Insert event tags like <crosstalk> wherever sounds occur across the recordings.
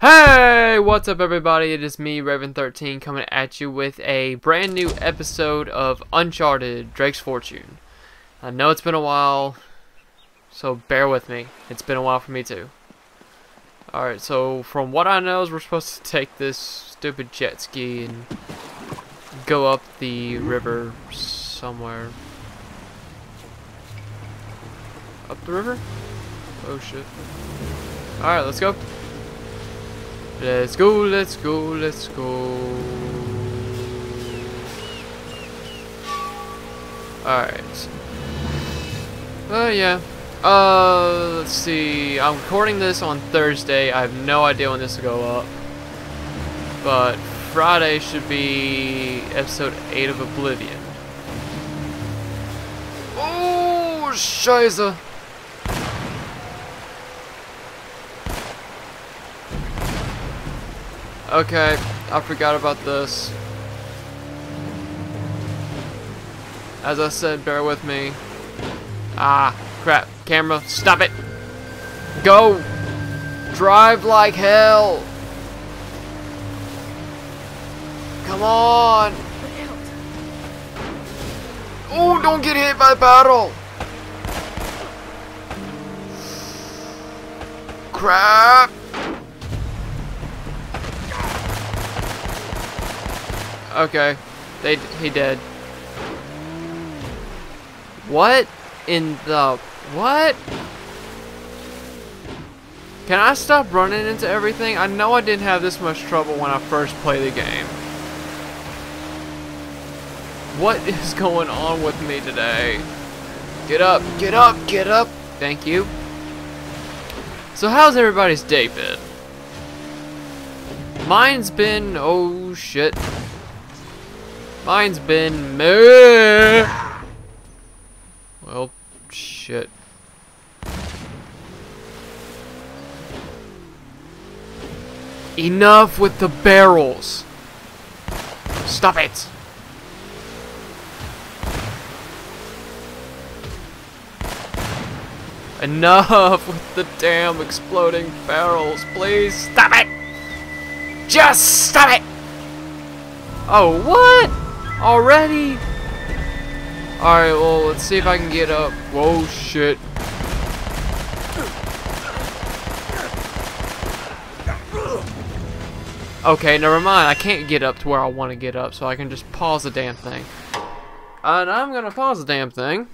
Hey, what's up everybody? It is me, Raven13, coming at you with a brand new episode of Uncharted Drake's Fortune. I know it's been a while, so bear with me. It's been a while for me too. Alright, so from what I know is we're supposed to take this stupid jet ski and go up the river somewhere. Up the river? Oh shit. Alright, let's go. Let's go, let's go, let's go. Alright. Uh, yeah. Uh, let's see. I'm recording this on Thursday. I have no idea when this will go up. But Friday should be episode 8 of Oblivion. Oh, scheiße. Okay, I forgot about this. As I said, bear with me. Ah, crap. Camera, stop it. Go. Drive like hell. Come on. Oh, don't get hit by the battle. Crap. Okay. They he did. What in the what? Can I stop running into everything? I know I didn't have this much trouble when I first played the game. What <laughs> is going on with me today? Get up, get up, get up. Thank you. So how's everybody's day been? Mine's been, oh shit. Mine's been meh. Well, shit. Enough with the barrels. Stop it. Enough with the damn exploding barrels. Please stop it. Just stop it. Oh, what? Already? Alright, well, let's see if I can get up. Whoa, shit. Okay, never mind. I can't get up to where I want to get up, so I can just pause the damn thing. And I'm gonna pause the damn thing.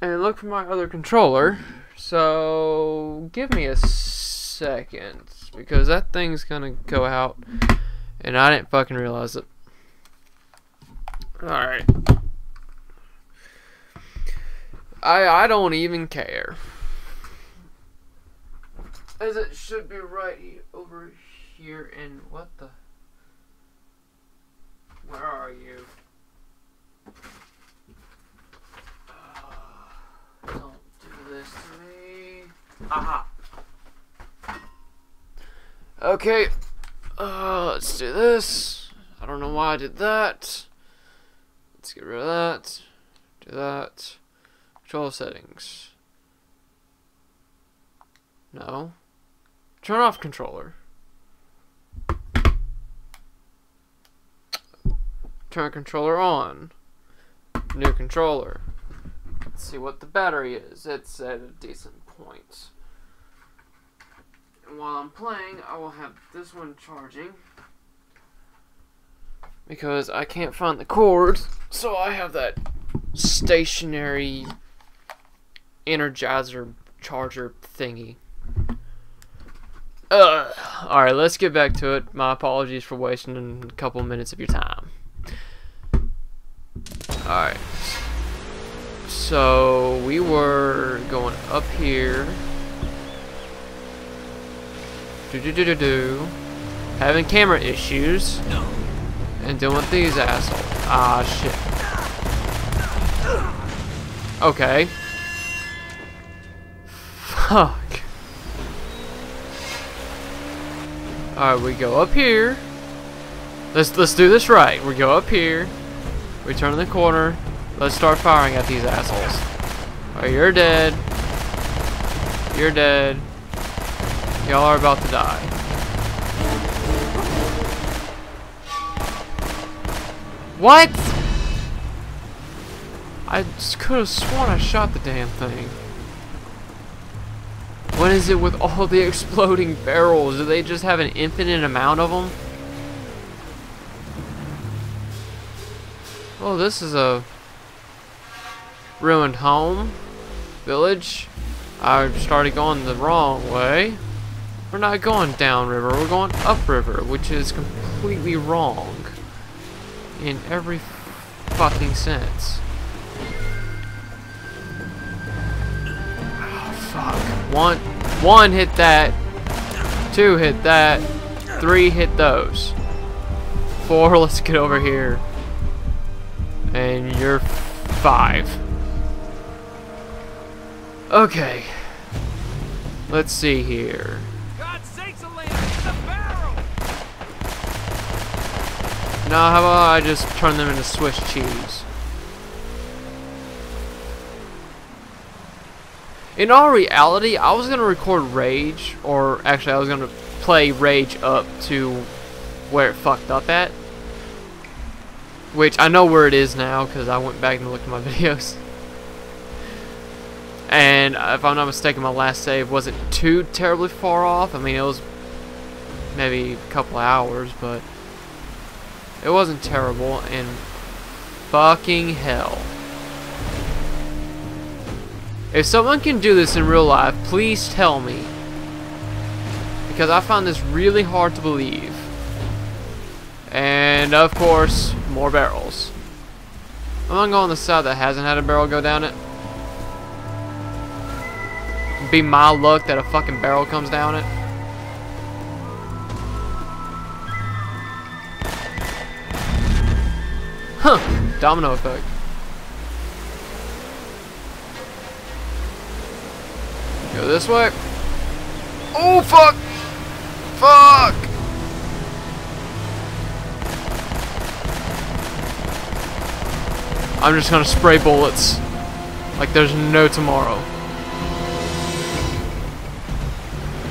And look for my other controller. So, give me a second. Because that thing's gonna go out. And I didn't fucking realize it. Alright. I I don't even care. As it should be right over here in what the Where are you? Uh, don't do this to me. Aha. Okay. Uh, let's do this. I don't know why I did that. Let's get rid of that. Do that. Control settings. No. Turn off controller. Turn controller on. New controller. Let's see what the battery is. It's at a decent point. While I'm playing, I will have this one charging. Because I can't find the cord, so I have that stationary energizer charger thingy. Uh, Alright, let's get back to it. My apologies for wasting a couple minutes of your time. Alright. So, we were going up here. Do do do do do. Having camera issues. And dealing with these assholes. Ah, shit. Okay. Fuck. Alright, we go up here. Let's let's do this right. We go up here. We turn the corner. Let's start firing at these assholes. Alright, you're dead. You're dead. Y'all are about to die. What? I could have sworn I shot the damn thing. What is it with all the <laughs> exploding barrels? Do they just have an infinite amount of them? Oh, this is a ruined home, village. I started going the wrong way. We're not going downriver, we're going upriver, which is completely wrong in every fucking sense. Oh, fuck. One, one hit that. Two hit that. Three hit those. Four, <laughs> let's get over here. And you're five. Okay. Let's see here. God sakes, Elena, it's a barrel! Now, how about I just turn them into Swiss cheese? In all reality, I was gonna record Rage, or actually, I was gonna play Rage up to where it fucked up at. Which I know where it is now because I went back and looked at my <laughs> videos. And uh, if I'm not mistaken, my last save wasn't too terribly far off. I mean, it was maybe a couple hours, but it wasn't terrible. And fucking hell. If someone can do this in real life, please tell me. Because I found this really hard to believe. And of course, more barrels. I'm gonna go on the side that hasn't had a barrel go down it. Be my luck that a fucking barrel comes down it. Huh, domino effect. Go this way. Oh fuck! Fuck! I'm just gonna spray bullets like there's no tomorrow.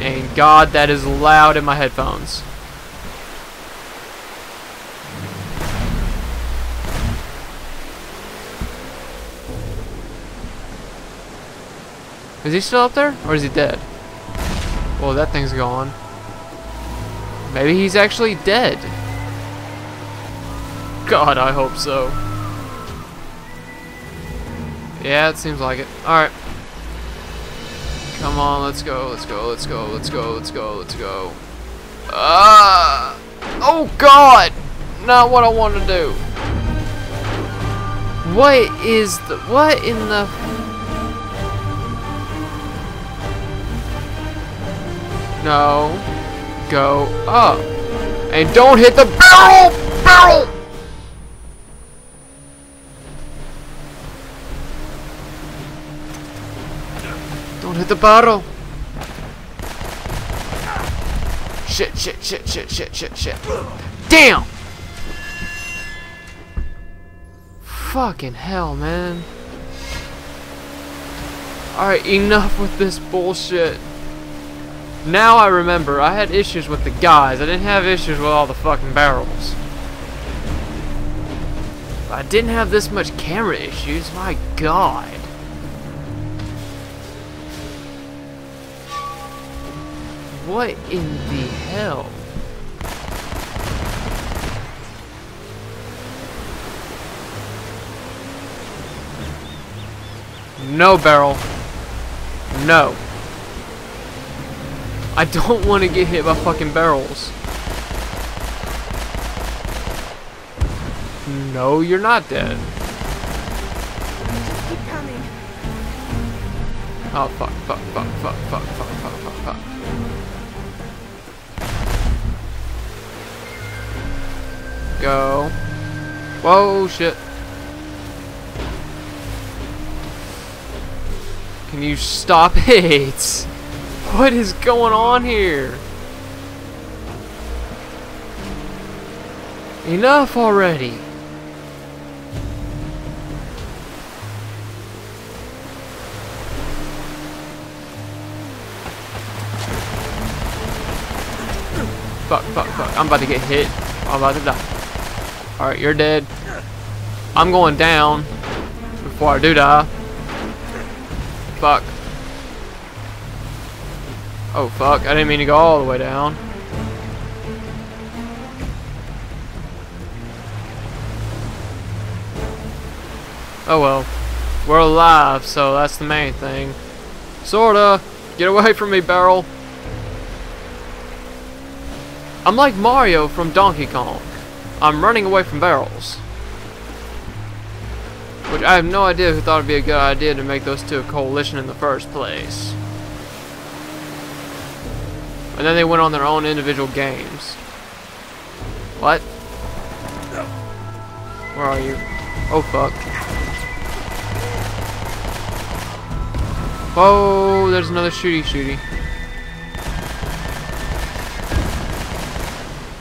And God, that is loud in my headphones. Is he still up there? Or is he dead? Well, that thing's gone. Maybe he's actually dead. God, I hope so. Yeah, it seems like it. Alright. Come on, let's go, let's go, let's go, let's go, let's go, let's go. Ah! Oh God! Not what I want to do. What is the... What in the... No. Go up. And don't hit the barrel! Barrel! Don't hit the barrel. Shit, shit, shit, shit, shit, shit, shit. Damn! Fucking hell, man. Alright, enough with this bullshit. Now I remember, I had issues with the guys. I didn't have issues with all the fucking barrels. I didn't have this much camera issues, my god. What in the hell? No barrel. No. I don't want to get hit by fucking barrels. No, you're not dead. Just keep coming. Oh fuck, fuck, fuck, fuck, fuck, fuck, fuck, fuck, fuck. Go. Whoa, shit. Can you stop <laughs> it? What is going on here? Enough already. Fuck, fuck, fuck. I'm about to get hit. I'm about to die. Alright, you're dead. I'm going down before I do die. Fuck. Oh, fuck. I didn't mean to go all the way down. Oh well. We're alive, so that's the main thing. Sorta. Get away from me, Barrel. I'm like Mario from Donkey Kong. I'm running away from barrels. Which I have no idea who thought it'd be a good idea to make those two a coalition in the first place. And then they went on their own individual games. What? Where are you? Oh fuck. Whoa, there's another shooty shooty.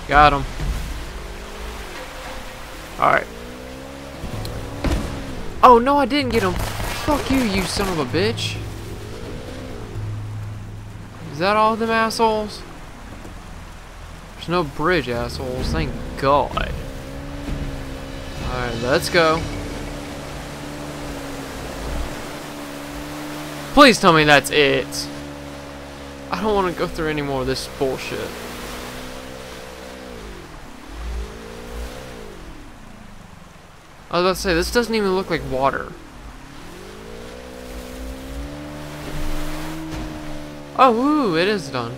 Got him. Alright. Oh, no, I didn't get him. Fuck you, you son of a bitch. That all them assholes? There's no bridge, assholes. Thank God. Alright, let's go. Please tell me that's it. I don't want to go through any more of this bullshit. I was about to say, this doesn't even look like water. Oh, ooh, it is done.